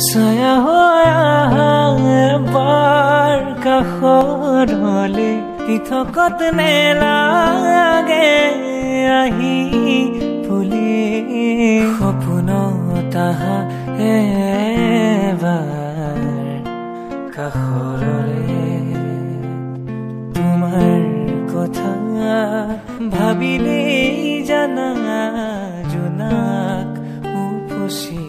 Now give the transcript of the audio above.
ছায়া কাষৰ কাষৰলে পৃথকত নেলাগে আহি পুলি সপোন তাহা এবাৰ কাষৰলে তোমাৰ কথা ভাবিলেই জানা জোনাক উপচি